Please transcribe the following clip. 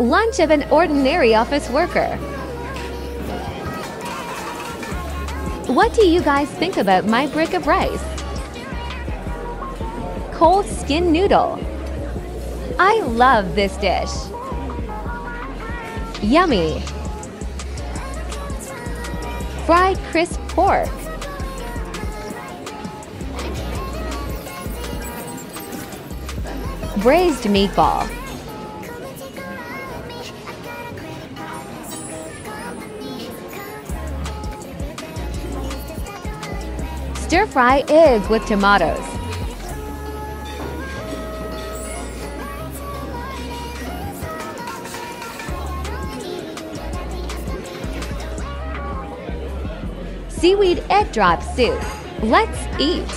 Lunch of an ordinary office worker. What do you guys think about my brick of rice? Cold skin noodle. I love this dish. Yummy. Fried crisp pork. Braised meatball. Stir fry eggs with tomatoes. Seaweed egg drop soup. Let's eat.